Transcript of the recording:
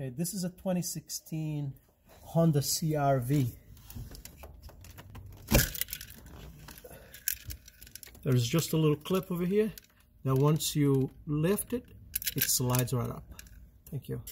Okay, this is a 2016 Honda CRV. There's just a little clip over here. Now once you lift it, it slides right up. Thank you.